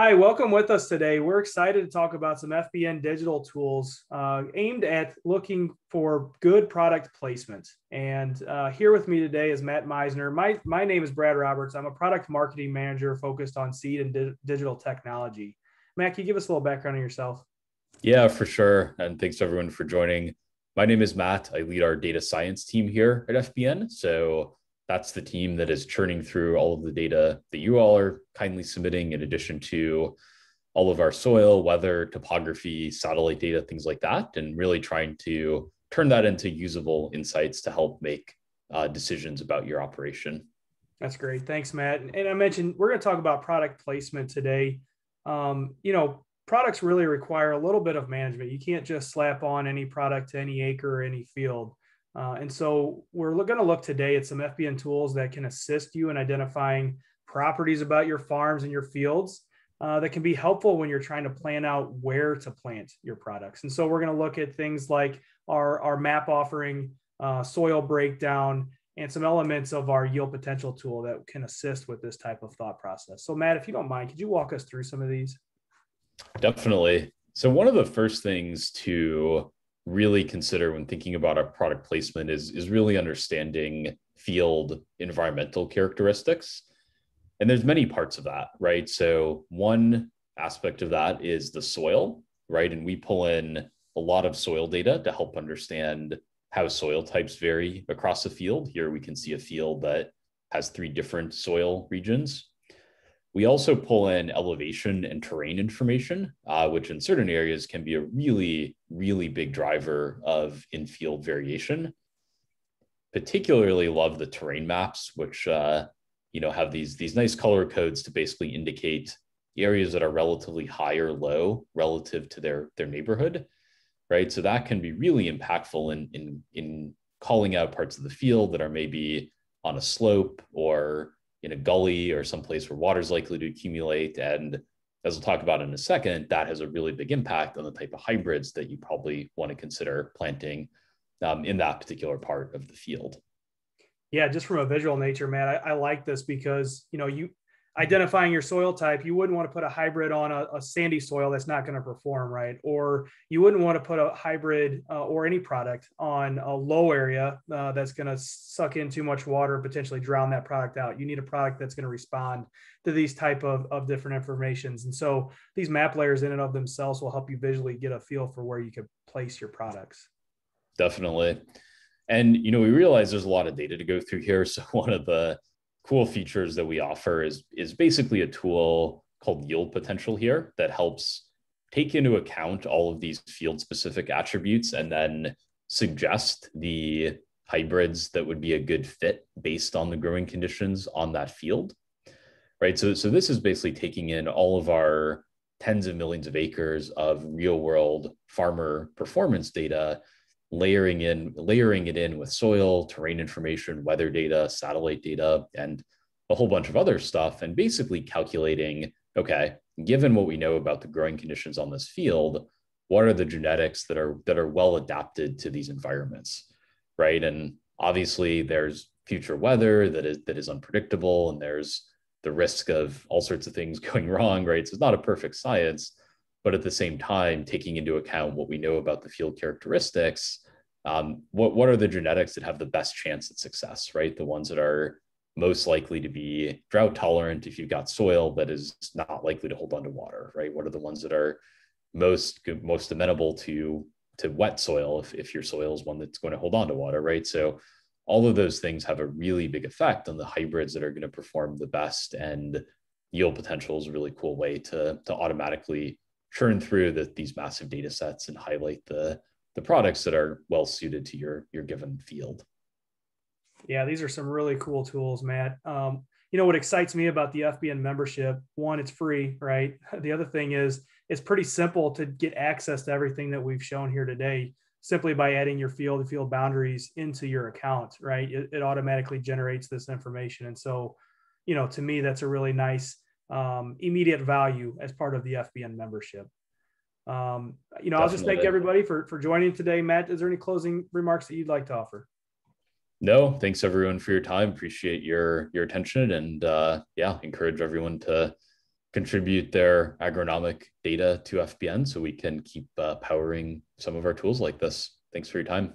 Hi, welcome with us today. We're excited to talk about some FBN digital tools uh, aimed at looking for good product placement. And uh, here with me today is Matt Meisner. My, my name is Brad Roberts. I'm a product marketing manager focused on seed and di- digital technology. Matt, can you give us a little background on yourself? Yeah, for sure. And thanks everyone for joining. My name is Matt. I lead our data science team here at FBN. So that's the team that is churning through all of the data that you all are kindly submitting, in addition to all of our soil, weather, topography, satellite data, things like that, and really trying to turn that into usable insights to help make uh, decisions about your operation. That's great. Thanks, Matt. And I mentioned we're going to talk about product placement today. Um, you know, products really require a little bit of management. You can't just slap on any product to any acre or any field. Uh, and so we're going to look today at some FBN tools that can assist you in identifying properties about your farms and your fields uh, that can be helpful when you're trying to plan out where to plant your products. And so we're going to look at things like our, our map offering, uh, soil breakdown, and some elements of our yield potential tool that can assist with this type of thought process. So, Matt, if you don't mind, could you walk us through some of these? Definitely. So, one of the first things to really consider when thinking about our product placement is, is really understanding field environmental characteristics. And there's many parts of that, right? So one aspect of that is the soil, right? And we pull in a lot of soil data to help understand how soil types vary across the field. Here we can see a field that has three different soil regions. We also pull in elevation and terrain information, uh, which in certain areas can be a really, really big driver of in-field variation. Particularly love the terrain maps, which uh, you know have these these nice color codes to basically indicate areas that are relatively high or low relative to their their neighborhood, right? So that can be really impactful in in in calling out parts of the field that are maybe on a slope or in a gully or someplace where water is likely to accumulate. And as we'll talk about in a second, that has a really big impact on the type of hybrids that you probably want to consider planting um, in that particular part of the field. Yeah, just from a visual nature, man, I, I like this because you know you identifying your soil type, you wouldn't want to put a hybrid on a, a sandy soil that's not going to perform right, or you wouldn't want to put a hybrid uh, or any product on a low area uh, that's going to suck in too much water, potentially drown that product out. You need a product that's going to respond to these type of, of different informations. And so these map layers in and of themselves will help you visually get a feel for where you could place your products. Definitely. And you know, we realize there's a lot of data to go through here. So one of the cool features that we offer is, is basically a tool called yield potential here that helps take into account all of these field specific attributes and then suggest the hybrids that would be a good fit based on the growing conditions on that field right? So so this is basically taking in all of our tens of millions of acres of real world farmer performance data layering in layering it in with soil terrain information weather data satellite data and a whole bunch of other stuff and basically calculating okay given what we know about the growing conditions on this field what are the genetics that are that are well adapted to these environments right? And obviously there's future weather that is that is unpredictable and there's the risk of all sorts of things going wrong right? So it's not a perfect science but at the same time, taking into account what we know about the field characteristics, um, what, what are the genetics that have the best chance at success, right? The ones that are most likely to be drought tolerant if you've got soil that is not likely to hold onto water, right? What are the ones that are most most amenable to to wet soil if, if your soil is one that's going to hold on to water, right? So all of those things have a really big effect on the hybrids that are going to perform the best and yield potential is a really cool way to, to automatically churn through the, these massive data sets and highlight the, the products that are well suited to your, your given field. Yeah, these are some really cool tools, Matt. Um, you know what excites me about the FBN membership? One, it's free, right? The other thing is it's pretty simple to get access to everything that we've shown here today simply by adding your field and field boundaries into your account, right? It, it automatically generates this information. And so, you know, to me, that's a really nice um, immediate value as part of the FBN membership. Um, you know, Definitely. I'll just thank everybody for for joining today. Matt, is there any closing remarks that you'd like to offer? No, thanks everyone for your time. Appreciate your your attention, and uh, yeah, encourage everyone to contribute their agronomic data to FBN so we can keep uh, powering some of our tools like this. Thanks for your time.